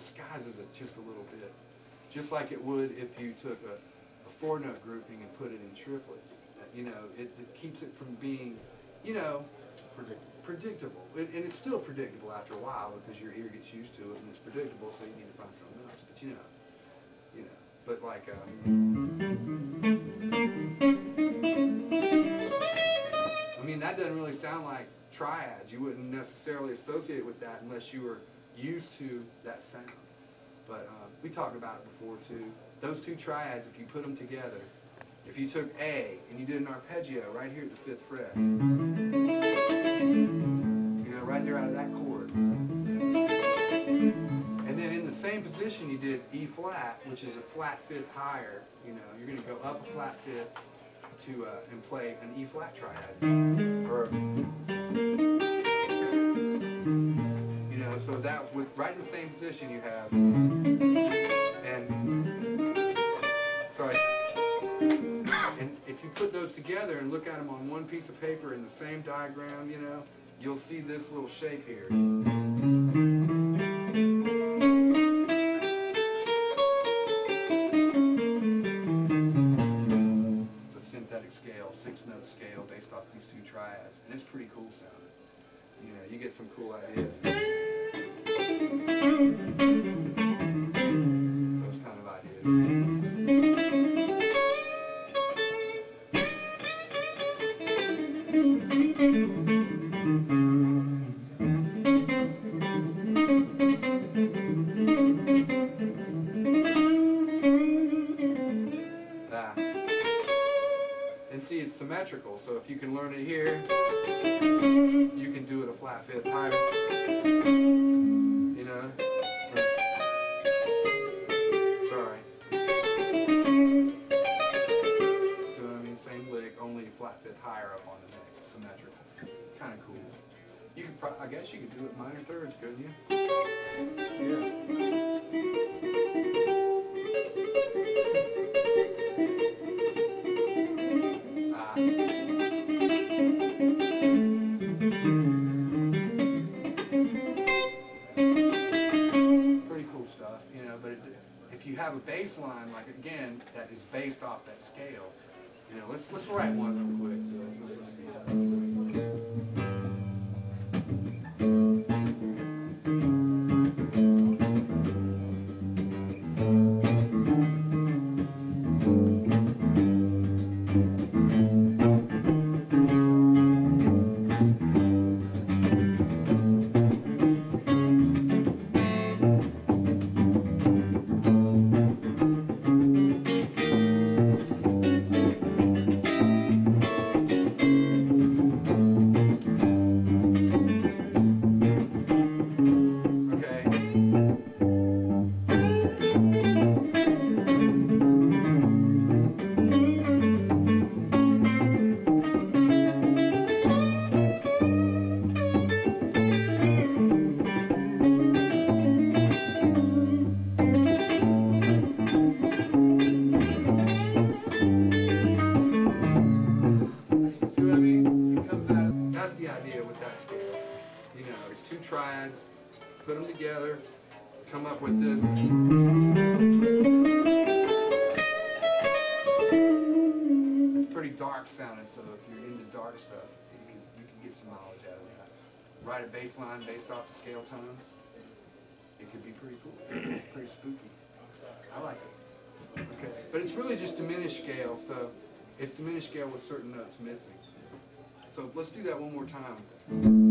disguises it just a little bit. Just like it would if you took a, a four note grouping and put it in triplets. You know, it, it keeps it from being, you know, Predictable. predictable. And, and it's still predictable after a while because your ear gets used to it and it's predictable, so you need to find something else. But you know, you know. But like, um, I mean, that doesn't really sound like triads. You wouldn't necessarily associate with that unless you were used to that sound. But uh, we talked about it before too. Those two triads, if you put them together, if you took A and you did an arpeggio right here at the fifth fret, you know, right there out of that chord. And then in the same position you did E flat, which is a flat fifth higher, you know, you're going to go up a flat fifth to uh, and play an E flat triad. Or so that with right in the same position you have and sorry. And if you put those together and look at them on one piece of paper in the same diagram, you know, you'll see this little shape here. It's a synthetic scale, six note scale based off these two triads, and it's pretty cool sounding. You know, you get some cool ideas. So if you can learn it here, you can do it a flat fifth higher. Know? Sorry. So I mean, same lick, only flat fifth higher up on the neck, symmetrical. Kind of cool. You could, I guess you could do it minor thirds, couldn't you? You have a bass line, like again, that is based off that scale, you know, let's, let's write one real quick. So let's just triads, put them together, come up with this. It's pretty dark sounding, so if you're into dark stuff, you can, you can get some knowledge out of that. Write a bass line based off the scale tones. It could be pretty cool, pretty spooky. I like it. Okay, but it's really just diminished scale, so it's diminished scale with certain notes missing. So let's do that one more time.